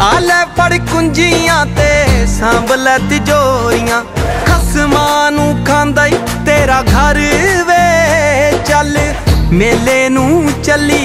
ਆ ਲੈ ਫੜ ਕੁੰਜੀਆਂ ਤੇ ਸਾਂਭ ਲੈ ਤਿਜੋਰੀਆਂ। ਖਸਮਾਂ ਨੂੰ ਖਾਂਦਾ ਈ ਤੇਰਾ ਘਰ ਵੇ। ਚੱਲ ਮੇਲੇ ਨੂੰ ਚੱਲੀ